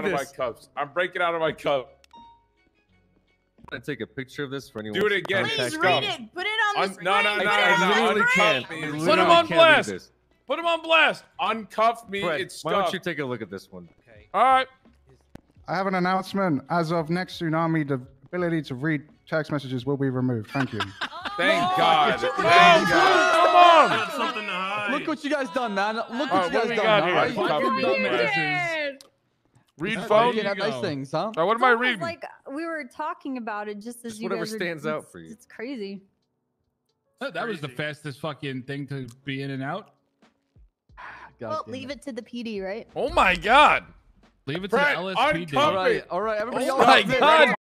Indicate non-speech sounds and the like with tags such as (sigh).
out of my this. cuffs. I'm breaking out of my cuff. I take a picture of this for anyone. Do it again. Please read go. it. Put it on the Un- screen. no, no, no, it no, on no, the literally can't. Put him on blast. Put him on blast. Uncuff me. Brett, it's why don't you take a look at this one? Okay. All right. I have an announcement. As of next tsunami, the ability to read text messages will be removed. Thank you. (laughs) Oh, Thank God. Thank Oh, God. come on. Got something to hide. Look what you guys done, man. Look what Alright, you guys we done. got all here? right? Fucking Fucking dumbasses. Read dumbass. phone. You All have nice things, huh? right, what am I It's reading? Like we were talking about it just as Just you whatever guys were- stands out for you. It's crazy. That, that was the fastest fucking thing to be in and out. (sighs) well, leave it to the PD, right? Oh my god. Leave it to the LSPD. All right, all right, everybody. Oh else my God. ready?